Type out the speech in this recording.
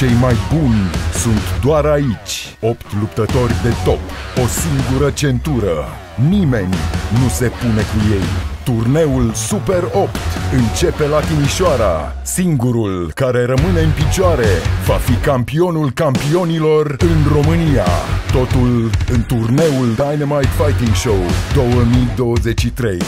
Cei mai buni sunt doar aici. 8 luptători de top, o singură centură. Nimeni nu se pune cu ei. Turneul Super 8 începe la Timișoara. Singurul care rămâne în picioare va fi campionul campionilor în România. Totul în turneul Dynamite Fighting Show 2023.